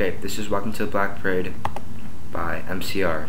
Okay, this is Welcome to the Black Parade by MCR.